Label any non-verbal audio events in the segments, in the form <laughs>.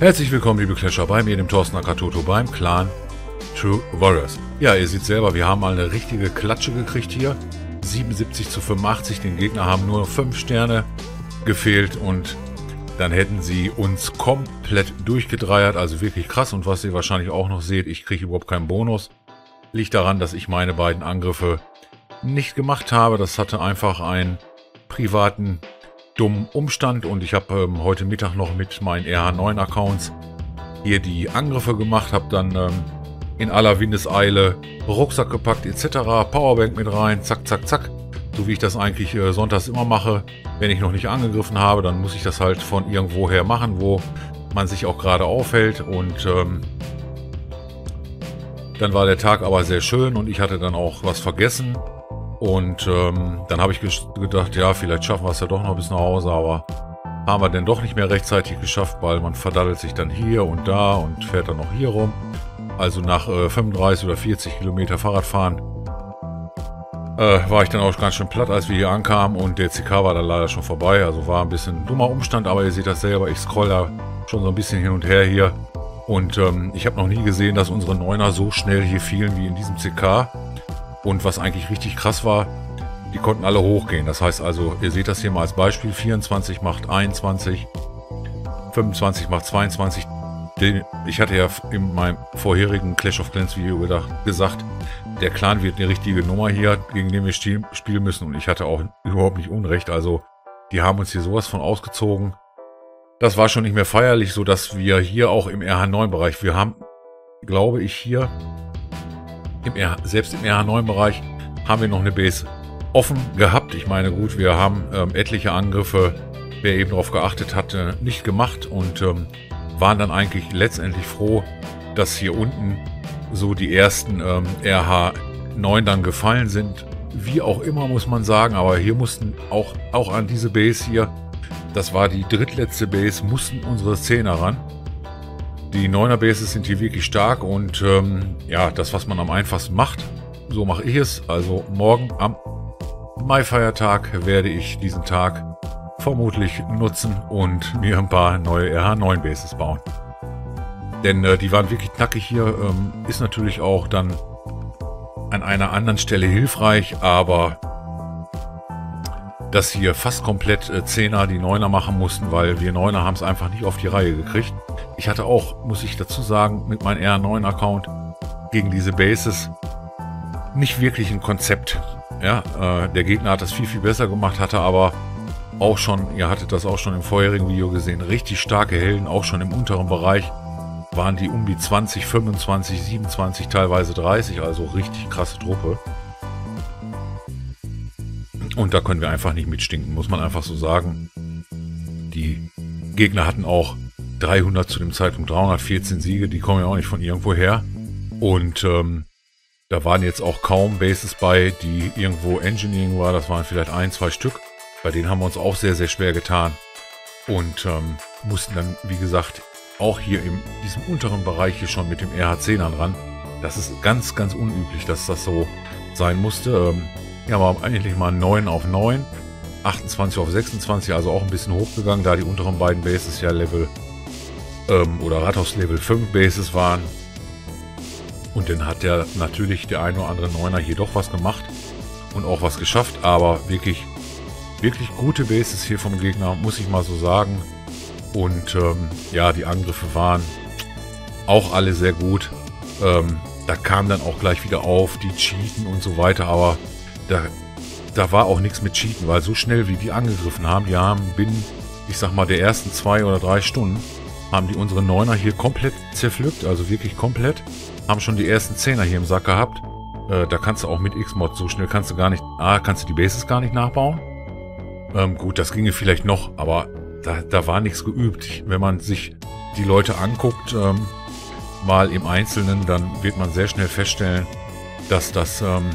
Herzlich willkommen, liebe Clasher, bei mir, dem Thorsten Akatoto, beim Clan True Warriors. Ja, ihr seht selber, wir haben mal eine richtige Klatsche gekriegt hier. 77 zu 85, den Gegner haben nur 5 Sterne gefehlt und dann hätten sie uns komplett durchgedreiert, also wirklich krass. Und was ihr wahrscheinlich auch noch seht, ich kriege überhaupt keinen Bonus. Liegt daran, dass ich meine beiden Angriffe nicht gemacht habe. Das hatte einfach einen privaten dummen Umstand und ich habe ähm, heute Mittag noch mit meinen RH9-Accounts hier die Angriffe gemacht, habe dann ähm, in aller Windeseile Rucksack gepackt etc., Powerbank mit rein, zack, zack, zack. So wie ich das eigentlich äh, sonntags immer mache. Wenn ich noch nicht angegriffen habe, dann muss ich das halt von irgendwoher machen, wo man sich auch gerade aufhält. Und ähm, dann war der Tag aber sehr schön und ich hatte dann auch was vergessen. Und ähm, dann habe ich gedacht, ja, vielleicht schaffen wir es ja doch noch bis nach Hause, aber haben wir denn doch nicht mehr rechtzeitig geschafft, weil man verdaddelt sich dann hier und da und fährt dann noch hier rum. Also nach äh, 35 oder 40 Kilometer Fahrradfahren äh, war ich dann auch ganz schön platt, als wir hier ankamen und der CK war dann leider schon vorbei. Also war ein bisschen dummer Umstand, aber ihr seht das selber. Ich scroll da schon so ein bisschen hin und her hier. Und ähm, ich habe noch nie gesehen, dass unsere Neuner so schnell hier fielen wie in diesem CK. Und was eigentlich richtig krass war, die konnten alle hochgehen. Das heißt also, ihr seht das hier mal als Beispiel, 24 macht 21, 25 macht 22. Ich hatte ja in meinem vorherigen Clash of Clans Video gesagt, der Clan wird eine richtige Nummer hier, gegen den wir spielen müssen. Und ich hatte auch überhaupt nicht Unrecht. Also, die haben uns hier sowas von ausgezogen. Das war schon nicht mehr feierlich, so dass wir hier auch im RH9-Bereich, wir haben, glaube ich, hier im R, selbst im RH9-Bereich haben wir noch eine Base offen gehabt. Ich meine, gut, wir haben ähm, etliche Angriffe, wer eben darauf geachtet hatte, nicht gemacht und ähm, waren dann eigentlich letztendlich froh, dass hier unten so die ersten ähm, RH9 dann gefallen sind. Wie auch immer, muss man sagen, aber hier mussten auch, auch an diese Base hier, das war die drittletzte Base, mussten unsere Zehner ran. Die 9er Bases sind hier wirklich stark und ähm, ja, das, was man am einfachsten macht, so mache ich es. Also morgen am Mai-Feiertag werde ich diesen Tag vermutlich nutzen und mir ein paar neue RH9 Bases bauen. Denn äh, die waren wirklich knackig hier, ähm, ist natürlich auch dann an einer anderen Stelle hilfreich, aber dass hier fast komplett äh, Zehner die Neuner machen mussten, weil wir Neuner haben es einfach nicht auf die Reihe gekriegt. Ich hatte auch, muss ich dazu sagen, mit meinem R9-Account gegen diese Bases nicht wirklich ein Konzept. Ja, äh, der Gegner hat das viel, viel besser gemacht, hatte aber auch schon, ihr hattet das auch schon im vorherigen Video gesehen, richtig starke Helden, auch schon im unteren Bereich waren die um die 20, 25, 27, teilweise 30, also richtig krasse Truppe. Und da können wir einfach nicht mitstinken, muss man einfach so sagen. Die Gegner hatten auch 300 zu dem Zeitpunkt 314 Siege, die kommen ja auch nicht von irgendwo her. Und ähm, da waren jetzt auch kaum Bases bei, die irgendwo Engineering war. Das waren vielleicht ein, zwei Stück. Bei denen haben wir uns auch sehr, sehr schwer getan. Und ähm, mussten dann, wie gesagt, auch hier in diesem unteren Bereich hier schon mit dem RH10 ran. Das ist ganz, ganz unüblich, dass das so sein musste. Ähm, ja, aber eigentlich mal 9 auf 9. 28 auf 26, also auch ein bisschen hochgegangen, da die unteren beiden Bases ja Level ähm, oder Rathaus Level 5 Bases waren. Und dann hat der natürlich der ein oder andere Neuner hier doch was gemacht und auch was geschafft, aber wirklich, wirklich gute Bases hier vom Gegner, muss ich mal so sagen. Und ähm, ja, die Angriffe waren auch alle sehr gut. Ähm, da kam dann auch gleich wieder auf die Cheaten und so weiter, aber da, da war auch nichts mit Cheaten, weil so schnell wie die angegriffen haben, die haben binnen, ich sag mal, der ersten zwei oder drei Stunden haben die unsere Neuner hier komplett zerpflückt, also wirklich komplett. Haben schon die ersten Zehner hier im Sack gehabt. Äh, da kannst du auch mit Xmod so schnell kannst du gar nicht, ah, kannst du die Bases gar nicht nachbauen. Ähm, gut, das ginge vielleicht noch, aber da, da war nichts geübt. Wenn man sich die Leute anguckt, ähm, mal im Einzelnen, dann wird man sehr schnell feststellen, dass das ähm,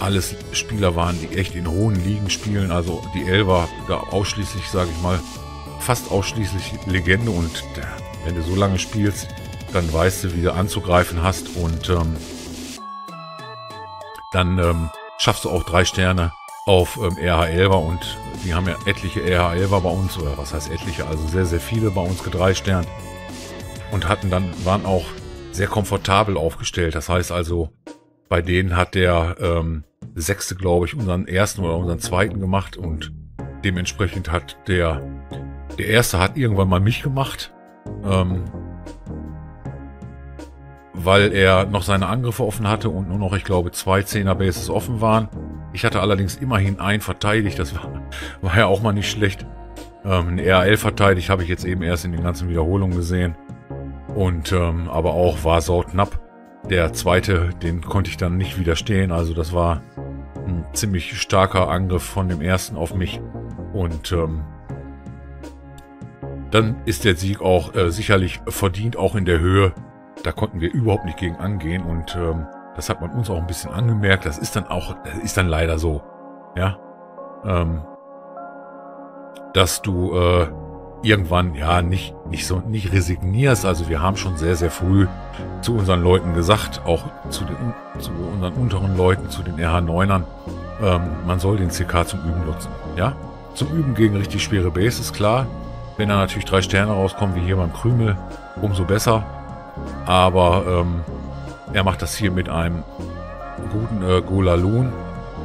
alles Spieler waren, die echt in hohen Ligen spielen. Also die Elva da ausschließlich, sage ich mal, fast ausschließlich Legende und wenn du so lange spielst, dann weißt du, wie du anzugreifen hast und ähm, dann ähm, schaffst du auch drei Sterne auf ähm, RH11 und die haben ja etliche RH11 bei uns, oder was heißt etliche, also sehr, sehr viele bei uns gedrei Stern und hatten dann, waren auch sehr komfortabel aufgestellt. Das heißt also, bei denen hat der ähm, Sechste, glaube ich, unseren ersten oder unseren zweiten gemacht und dementsprechend hat der, der Erste hat irgendwann mal mich gemacht, ähm, weil er noch seine Angriffe offen hatte und nur noch, ich glaube, zwei Zehner-Bases offen waren. Ich hatte allerdings immerhin einen verteidigt, das war, war ja auch mal nicht schlecht. Ähm, ein RL verteidigt habe ich jetzt eben erst in den ganzen Wiederholungen gesehen. Und ähm, aber auch war so knapp. Der zweite, den konnte ich dann nicht widerstehen. Also das war ein ziemlich starker Angriff von dem ersten auf mich. Und ähm, dann ist der Sieg auch äh, sicherlich verdient, auch in der Höhe. Da konnten wir überhaupt nicht gegen angehen und ähm, das hat man uns auch ein bisschen angemerkt. Das ist dann auch, ist dann leider so, ja, ähm, dass du äh, irgendwann ja nicht nicht so nicht resignierst. Also wir haben schon sehr sehr früh zu unseren Leuten gesagt, auch zu den zu unseren unteren Leuten, zu den RH9ern, ähm, man soll den CK zum Üben nutzen. Ja, zum Üben gegen richtig schwere Bases, klar. Wenn da natürlich drei Sterne rauskommen, wie hier beim Krümel, umso besser. Aber ähm, er macht das hier mit einem guten äh, Golaloon.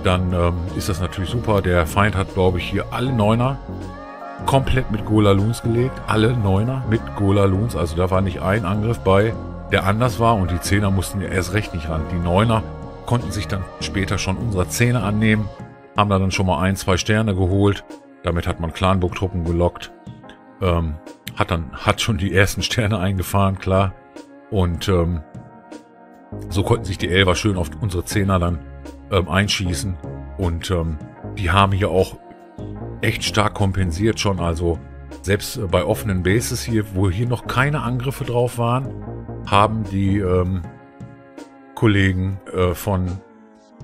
Dann ähm, ist das natürlich super. Der Feind hat, glaube ich, hier alle Neuner komplett mit Golaloons gelegt. Alle Neuner mit Golaloons. Also da war nicht ein Angriff bei, der anders war. Und die Zehner mussten ja erst recht nicht ran. Die Neuner konnten sich dann später schon unserer Zähne annehmen. Haben da dann schon mal ein, zwei Sterne geholt. Damit hat man Clanburg-Truppen gelockt. Ähm, hat dann, hat schon die ersten Sterne eingefahren, klar. Und ähm, so konnten sich die Elver schön auf unsere Zehner dann ähm, einschießen. Und ähm, die haben hier auch echt stark kompensiert schon. Also selbst äh, bei offenen Bases hier, wo hier noch keine Angriffe drauf waren, haben die ähm, Kollegen äh, von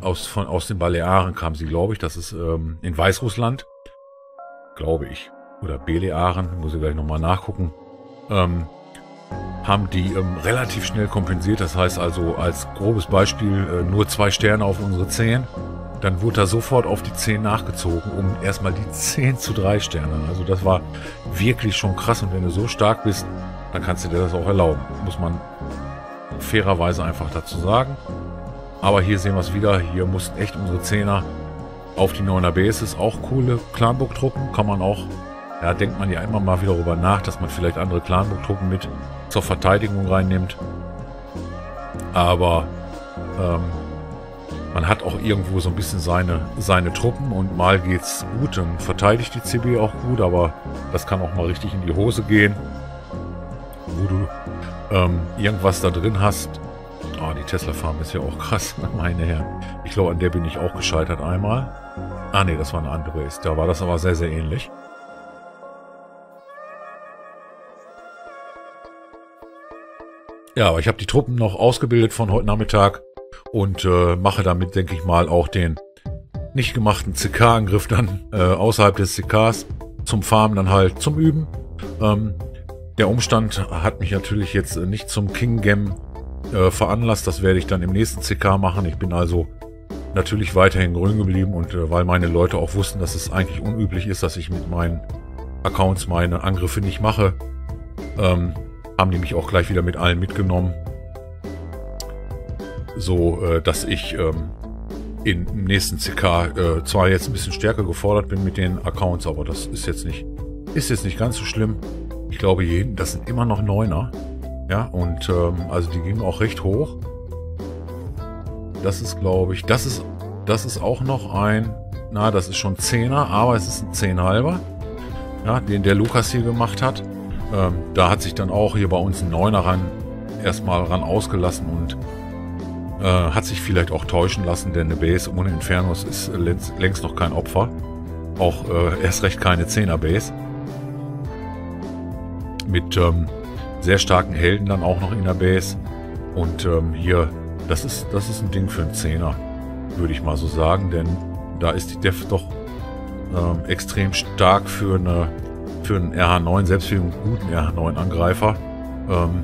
aus, von aus den Balearen kamen sie, glaube ich. Das ist ähm, in Weißrussland, glaube ich oder Belearen, muss ich gleich nochmal nachgucken, ähm, haben die ähm, relativ schnell kompensiert. Das heißt also als grobes Beispiel äh, nur zwei Sterne auf unsere 10. Dann wurde da sofort auf die 10 nachgezogen, um erstmal die 10 zu 3 Sternen. Also das war wirklich schon krass. Und wenn du so stark bist, dann kannst du dir das auch erlauben. Muss man fairerweise einfach dazu sagen. Aber hier sehen wir es wieder. Hier mussten echt unsere Zehner auf die 9er Bases. Auch coole Clanburg-Truppen. Kann man auch ja, denkt man ja immer mal wieder darüber nach, dass man vielleicht andere Clanburg-Truppen mit zur Verteidigung reinnimmt. Aber ähm, man hat auch irgendwo so ein bisschen seine, seine Truppen und mal geht's gut, dann verteidigt die CB auch gut, aber das kann auch mal richtig in die Hose gehen, wo du ähm, irgendwas da drin hast. Oh, die Tesla-Farm ist ja auch <laughs> krass, meine Herren. Ich glaube, an der bin ich auch gescheitert einmal. Ah nee, das war eine andere. Da war das aber sehr, sehr ähnlich. Ja, ich habe die Truppen noch ausgebildet von heute Nachmittag und äh, mache damit, denke ich mal, auch den nicht gemachten CK-Angriff dann äh, außerhalb des CKs zum Farmen dann halt zum Üben. Ähm, der Umstand hat mich natürlich jetzt nicht zum King Gam äh, veranlasst. Das werde ich dann im nächsten CK machen. Ich bin also natürlich weiterhin grün geblieben und äh, weil meine Leute auch wussten, dass es eigentlich unüblich ist, dass ich mit meinen Accounts meine Angriffe nicht mache, ähm, haben die mich auch gleich wieder mit allen mitgenommen. So, äh, dass ich ähm, im nächsten CK äh, zwar jetzt ein bisschen stärker gefordert bin mit den Accounts, aber das ist jetzt nicht, ist jetzt nicht ganz so schlimm. Ich glaube, hier hinten, das sind immer noch Neuner. Ja, und ähm, also die gingen auch recht hoch. Das ist, glaube ich, das ist, das ist auch noch ein, na, das ist schon Zehner, aber es ist ein Zehnhalber. Ja, den der Lukas hier gemacht hat. Ähm, da hat sich dann auch hier bei uns ein Neuner ran erstmal ran ausgelassen und äh, hat sich vielleicht auch täuschen lassen, denn eine Base ohne Infernos ist längst, noch kein Opfer. Auch äh, erst recht keine 10er Base. Mit ähm, sehr starken Helden dann auch noch in der Base. Und ähm, hier, das ist, das ist ein Ding für einen Zehner, würde ich mal so sagen, denn da ist die Def doch ähm, extrem stark für eine für einen RH9, selbst für einen guten RH9-Angreifer. Ähm,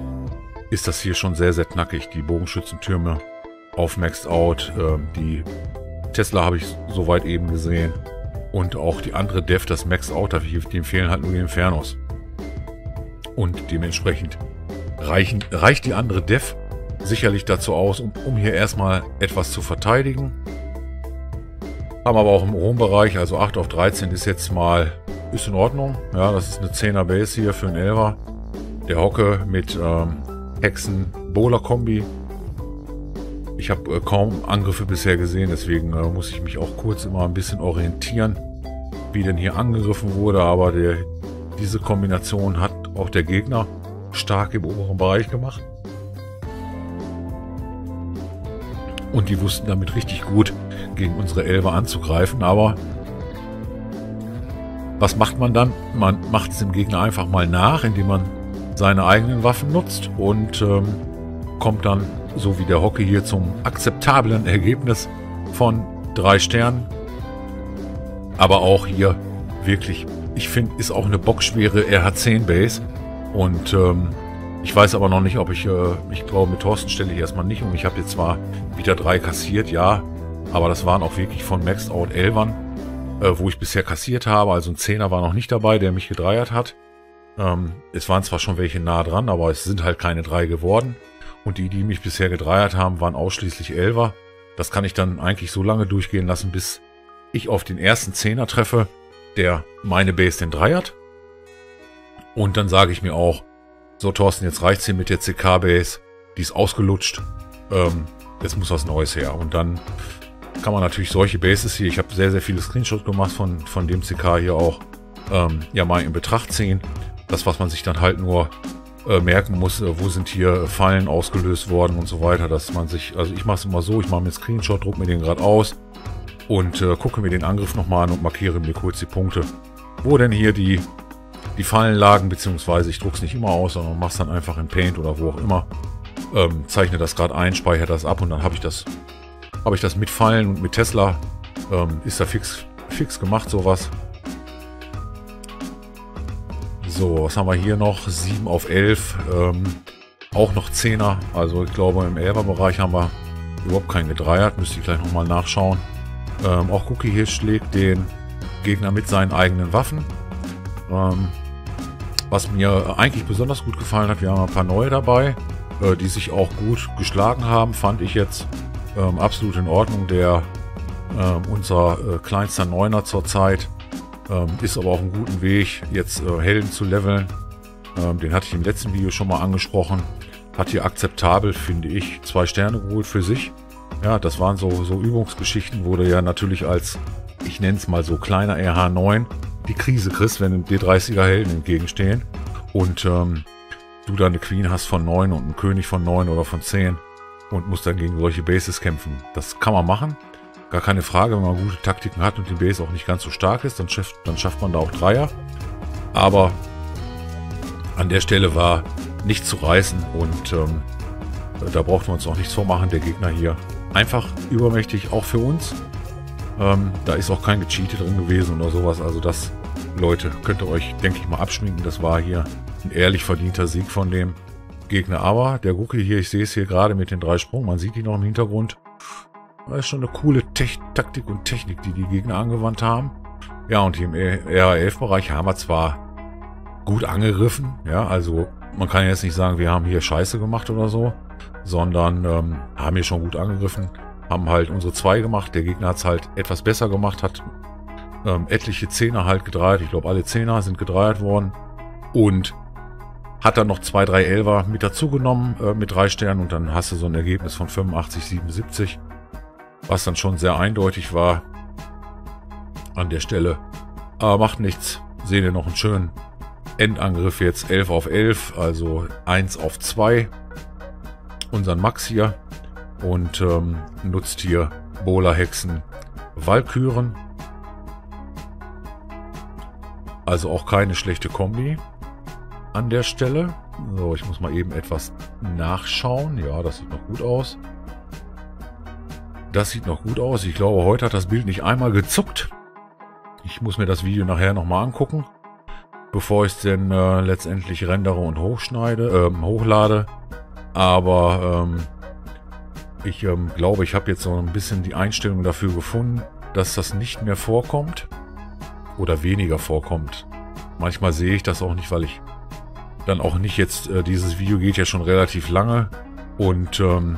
ist das hier schon sehr, sehr knackig. Die Bogenschützentürme auf Maxed Out. Äh, die Tesla habe ich soweit eben gesehen. Und auch die andere Dev, das Maxed Out, die fehlen halt nur die Infernos. Und dementsprechend reichen, reicht die andere Dev sicherlich dazu aus, um, um hier erstmal etwas zu verteidigen. Haben aber auch im Ohm-Bereich, also 8 auf 13 ist jetzt mal, ist in Ordnung. Ja, das ist eine 10er Base hier für einen 11er. Der Hocke mit ähm, Hexen-Bowler-Kombi. Ich habe äh, kaum Angriffe bisher gesehen, deswegen äh, muss ich mich auch kurz immer ein bisschen orientieren, wie denn hier angegriffen wurde. Aber der, diese Kombination hat auch der Gegner stark im oberen Bereich gemacht. Und die wussten damit richtig gut gegen unsere Elbe anzugreifen. Aber was macht man dann? Man macht es dem Gegner einfach mal nach, indem man seine eigenen Waffen nutzt und ähm, kommt dann, so wie der Hockey hier, zum akzeptablen Ergebnis von drei Sternen. Aber auch hier wirklich, ich finde, ist auch eine bockschwere RH10 Base. Und ähm, ich weiß aber noch nicht, ob ich, äh, ich glaube, mit Thorsten stelle ich erstmal nicht um. Ich habe jetzt zwar wieder drei kassiert, ja, aber das waren auch wirklich von Maxed Out Elvern, äh, wo ich bisher kassiert habe. Also ein Zehner war noch nicht dabei, der mich gedreiert hat. Ähm, es waren zwar schon welche nah dran, aber es sind halt keine drei geworden. Und die, die mich bisher gedreiert haben, waren ausschließlich Elver. Das kann ich dann eigentlich so lange durchgehen lassen, bis ich auf den ersten Zehner treffe, der meine Base den dreiert. Und dann sage ich mir auch, so Thorsten, jetzt reicht's hier mit der CK-Base, die ist ausgelutscht, ähm, jetzt muss was Neues her. Und dann kann man natürlich solche Bases hier, ich habe sehr, sehr viele Screenshots gemacht von, von dem CK hier auch, ähm, ja mal in Betracht ziehen. Das, was man sich dann halt nur äh, merken muss, äh, wo sind hier Fallen ausgelöst worden und so weiter, dass man sich, also ich mache es immer so, ich mache mir Screenshot, druck mir den gerade aus und äh, gucke mir den Angriff nochmal an und markiere mir kurz die Punkte, wo denn hier die die Fallen lagen, beziehungsweise ich druck's nicht immer aus, sondern mach's dann einfach in Paint oder wo auch immer. Ähm, zeichne das gerade ein, speichere das ab und dann habe ich das habe ich das mit Fallen und mit Tesla ähm, ist da fix, fix gemacht sowas. So, was haben wir hier noch? 7 auf 11. Ähm, auch noch 10er. Also ich glaube im 11er Bereich haben wir überhaupt keinen gedreiert. Müsste ich gleich nochmal nachschauen. Ähm, auch Cookie hier schlägt den Gegner mit seinen eigenen Waffen. Ähm, was mir eigentlich besonders gut gefallen hat, wir haben ein paar neue dabei, äh, die sich auch gut geschlagen haben, fand ich jetzt ähm, absolut in Ordnung. Der ähm, unser äh, kleinster Neuner zurzeit ähm, ist aber auf einem guten Weg, jetzt äh, Helden zu leveln. Ähm, den hatte ich im letzten Video schon mal angesprochen. Hat hier akzeptabel, finde ich, zwei Sterne geholt für sich. Ja, das waren so, so Übungsgeschichten, wurde ja natürlich als, ich nenne es mal so kleiner RH9 die Krise kriegst, wenn D30er Helden entgegenstehen und ähm, du da eine Queen hast von 9 und einen König von 9 oder von 10 und musst dann gegen solche Bases kämpfen. Das kann man machen, gar keine Frage, wenn man gute Taktiken hat und die Base auch nicht ganz so stark ist, dann schafft, dann schafft man da auch Dreier. Aber an der Stelle war nichts zu reißen und ähm, da brauchten wir uns auch nichts vormachen. Der Gegner hier einfach übermächtig, auch für uns. Ähm, da ist auch kein Gecheatet drin gewesen oder sowas. Also das, Leute, könnt ihr euch, denke ich mal, abschminken. Das war hier ein ehrlich verdienter Sieg von dem Gegner. Aber der Rookie hier, ich sehe es hier gerade mit den drei Sprungen. Man sieht ihn noch im Hintergrund. Das ist schon eine coole Tech Taktik und Technik, die die Gegner angewandt haben. Ja, und hier im RA11-Bereich haben wir zwar gut angegriffen. Ja, also man kann jetzt nicht sagen, wir haben hier Scheiße gemacht oder so, sondern ähm, haben hier schon gut angegriffen haben halt unsere zwei gemacht. Der Gegner hat es halt etwas besser gemacht, hat ähm, etliche Zehner halt gedreht. Ich glaube, alle Zehner sind gedreht worden. Und hat dann noch zwei, drei Elfer mit dazu genommen äh, mit drei Sternen und dann hast du so ein Ergebnis von 85, 77, was dann schon sehr eindeutig war an der Stelle. Aber macht nichts. Sehen wir noch einen schönen Endangriff jetzt 11 auf 11, also 1 auf 2. Unseren Max hier und ähm, nutzt hier Bola-Hexen Walküren. Also auch keine schlechte Kombi an der Stelle. So, ich muss mal eben etwas nachschauen. Ja, das sieht noch gut aus. Das sieht noch gut aus. Ich glaube, heute hat das Bild nicht einmal gezuckt. Ich muss mir das Video nachher nochmal angucken, bevor ich es denn äh, letztendlich rendere und hochschneide, äh, hochlade. Aber ähm, ich ähm, glaube, ich habe jetzt so ein bisschen die Einstellung dafür gefunden, dass das nicht mehr vorkommt oder weniger vorkommt. Manchmal sehe ich das auch nicht, weil ich dann auch nicht jetzt, äh, dieses Video geht ja schon relativ lange und ähm,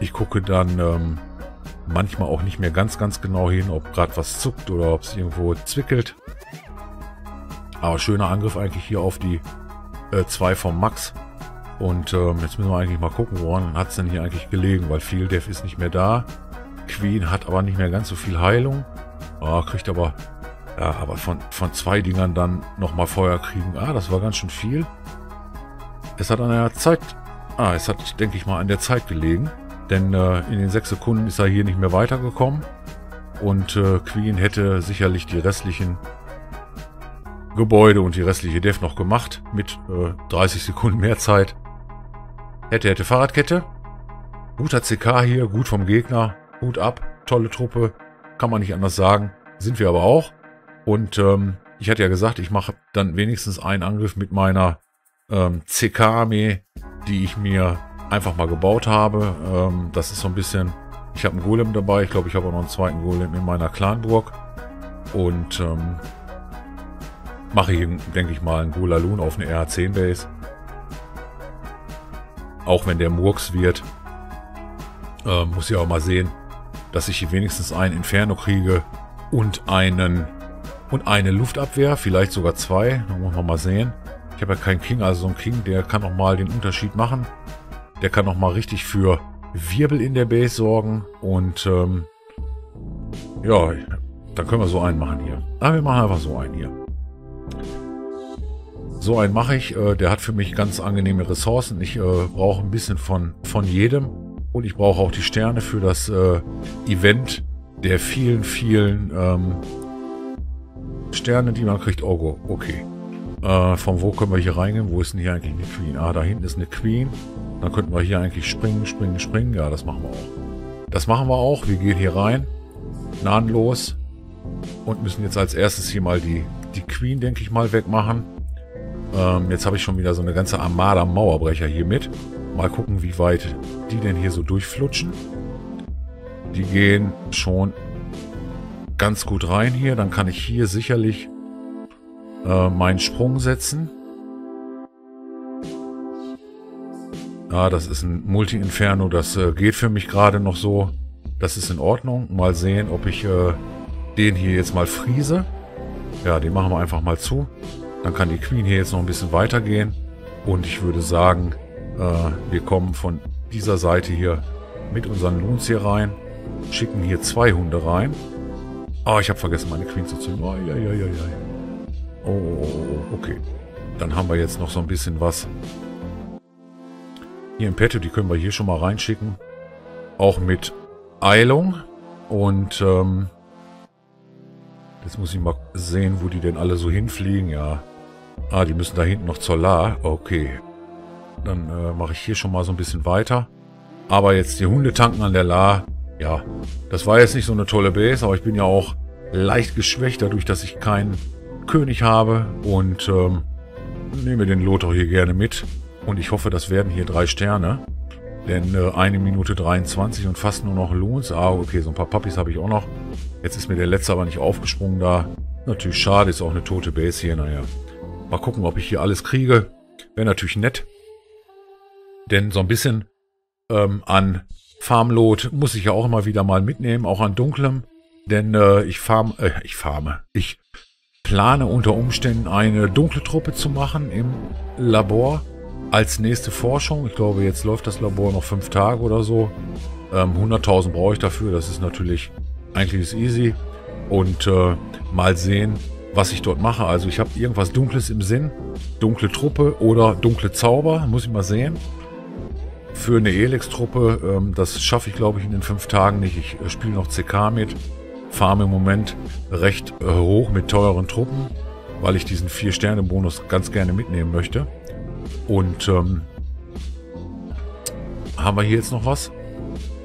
ich gucke dann ähm, manchmal auch nicht mehr ganz, ganz genau hin, ob gerade was zuckt oder ob es irgendwo zwickelt. Aber schöner Angriff eigentlich hier auf die 2 äh, vom Max. Und ähm, jetzt müssen wir eigentlich mal gucken, woran hat es denn hier eigentlich gelegen, weil viel Dev ist nicht mehr da. Queen hat aber nicht mehr ganz so viel Heilung. Ah, kriegt aber, ja, aber von, von zwei Dingern dann nochmal Feuer kriegen. Ah, das war ganz schön viel. Es hat an der Zeit, ah, es hat, denke ich mal, an der Zeit gelegen. Denn äh, in den sechs Sekunden ist er hier nicht mehr weitergekommen. Und äh, Queen hätte sicherlich die restlichen Gebäude und die restliche Dev noch gemacht. Mit äh, 30 Sekunden mehr Zeit. Hätte, hätte Fahrradkette. Guter CK hier, gut vom Gegner. Hut ab, tolle Truppe. Kann man nicht anders sagen. Sind wir aber auch. Und ähm, ich hatte ja gesagt, ich mache dann wenigstens einen Angriff mit meiner ähm, CK-Armee, die ich mir einfach mal gebaut habe. Ähm, das ist so ein bisschen... Ich habe einen Golem dabei. Ich glaube, ich habe auch noch einen zweiten Golem in meiner Clanburg. Und ähm, mache hier, denke ich mal, einen Golaloon auf eine RH10-Base. Auch wenn der Murks wird. Äh, muss ich auch mal sehen, dass ich hier wenigstens einen Inferno kriege und einen und eine Luftabwehr, vielleicht sogar zwei. Da muss man mal sehen. Ich habe ja keinen King, also so ein King, der kann auch mal den Unterschied machen. Der kann auch mal richtig für Wirbel in der Base sorgen. Und ähm, ja, dann können wir so einen machen hier. Ah, wir machen einfach so einen hier. So einen mache ich. Äh, der hat für mich ganz angenehme Ressourcen. Ich äh, brauche ein bisschen von, von jedem. Und ich brauche auch die Sterne für das äh, Event der vielen, vielen ähm, Sterne, die man kriegt. Oh, okay. Äh, von wo können wir hier reingehen? Wo ist denn hier eigentlich eine Queen? Ah, da hinten ist eine Queen. Dann könnten wir hier eigentlich springen, springen, springen. Ja, das machen wir auch. Das machen wir auch. Wir gehen hier rein. Nahenlos. Und müssen jetzt als erstes hier mal die, die Queen, denke ich mal, wegmachen. Ähm, jetzt habe ich schon wieder so eine ganze Armada Mauerbrecher hier mit. Mal gucken, wie weit die denn hier so durchflutschen. Die gehen schon ganz gut rein hier. Dann kann ich hier sicherlich äh, meinen Sprung setzen. Ah, das ist ein Multi-Inferno. Das äh, geht für mich gerade noch so. Das ist in Ordnung. Mal sehen, ob ich äh, den hier jetzt mal friese. Ja, den machen wir einfach mal zu. Dann kann die Queen hier jetzt noch ein bisschen weitergehen. Und ich würde sagen, äh, wir kommen von dieser Seite hier mit unseren Loons hier rein. Schicken hier zwei Hunde rein. Ah, oh, ich habe vergessen, meine Queen zu zünden. Oh, ja, ja, ja, ja. Oh, oh, oh, okay. Dann haben wir jetzt noch so ein bisschen was hier im Petto, die können wir hier schon mal reinschicken. Auch mit Eilung. Und ähm, jetzt muss ich mal sehen, wo die denn alle so hinfliegen. Ja. Ah, die müssen da hinten noch zur La. Okay. Dann äh, mache ich hier schon mal so ein bisschen weiter. Aber jetzt die Hunde tanken an der La. Ja, das war jetzt nicht so eine tolle Base, aber ich bin ja auch leicht geschwächt dadurch, dass ich keinen König habe. Und ähm, nehme den Lothar hier gerne mit. Und ich hoffe, das werden hier drei Sterne. Denn äh, eine Minute 23 und fast nur noch Loons. Ah, okay, so ein paar Puppies habe ich auch noch. Jetzt ist mir der letzte aber nicht aufgesprungen da. Natürlich schade, ist auch eine tote Base hier. Naja, mal gucken, ob ich hier alles kriege. Wäre natürlich nett. Denn so ein bisschen ähm, an Farmlot muss ich ja auch immer wieder mal mitnehmen, auch an dunklem. Denn äh, ich farm, äh, ich farme. Ich plane unter Umständen eine dunkle Truppe zu machen im Labor als nächste Forschung. Ich glaube, jetzt läuft das Labor noch fünf Tage oder so. Ähm, 100.000 brauche ich dafür. Das ist natürlich eigentlich ist easy. Und äh, mal sehen, was ich dort mache. Also ich habe irgendwas Dunkles im Sinn. Dunkle Truppe oder dunkle Zauber. Muss ich mal sehen. Für eine Elex-Truppe, ähm, das schaffe ich glaube ich in den fünf Tagen nicht. Ich äh, spiele noch CK mit. Farm im Moment recht äh, hoch mit teuren Truppen, weil ich diesen 4-Sterne-Bonus ganz gerne mitnehmen möchte. Und ähm, haben wir hier jetzt noch was?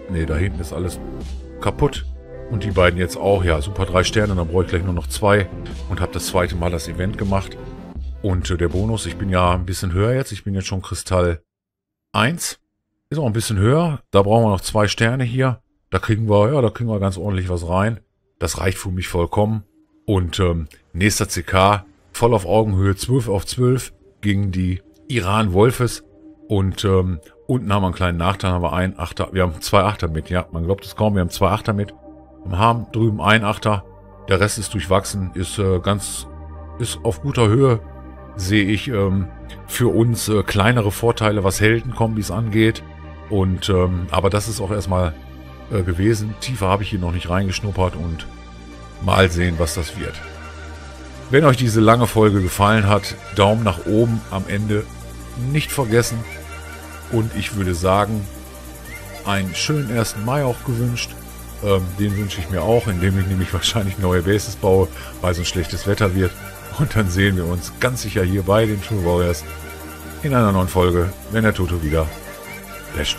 Ne, da hinten ist alles kaputt. Und die beiden jetzt auch. Ja, super drei Sterne. Dann brauche ich gleich nur noch zwei. Und habe das zweite Mal das Event gemacht. Und äh, der Bonus, ich bin ja ein bisschen höher jetzt. Ich bin jetzt schon Kristall 1. Ist auch ein bisschen höher. Da brauchen wir noch zwei Sterne hier. Da kriegen wir, ja, da kriegen wir ganz ordentlich was rein. Das reicht für mich vollkommen. Und ähm, nächster CK, voll auf Augenhöhe, 12 auf 12 gegen die Iran Wolfes. Und ähm, unten haben wir einen kleinen Nachteil, haben wir einen Achter. Wir haben zwei Achter mit, ja. Man glaubt es kaum, wir haben zwei Achter mit. Wir haben drüben ein Achter. Der Rest ist durchwachsen, ist äh, ganz, ist auf guter Höhe. Sehe ich ähm, für uns äh, kleinere Vorteile, was Heldenkombis angeht. Und ähm, aber das ist auch erstmal äh, gewesen. Tiefer habe ich hier noch nicht reingeschnuppert und mal sehen, was das wird. Wenn euch diese lange Folge gefallen hat, Daumen nach oben am Ende nicht vergessen. Und ich würde sagen, einen schönen 1. Mai auch gewünscht. Ähm, den wünsche ich mir auch, indem ich nämlich <laughs> wahrscheinlich neue Bases baue, weil so ein schlechtes Wetter wird. Und dann sehen wir uns ganz sicher hier bei den True Warriors in einer neuen Folge, wenn der Toto wieder lässt.